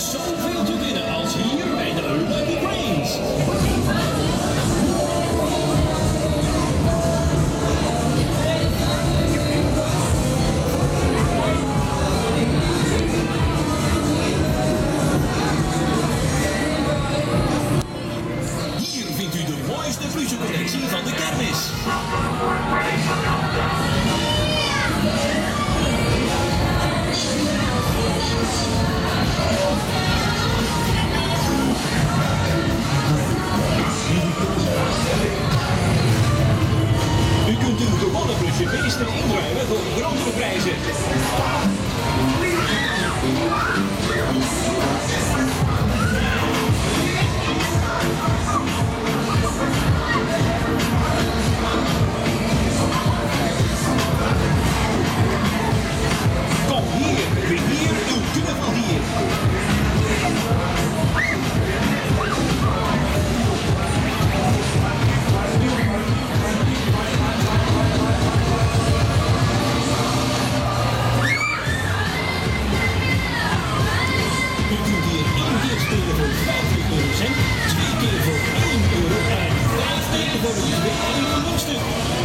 zoveel te winnen als hier bij de Lucky Brains. Hier vindt u de mooiste vliegencollectie van de kermis. He's the angel. 1 keer spelen voor euro eurocent, 2 keer voor 1 euro en 5 keer voor de euro.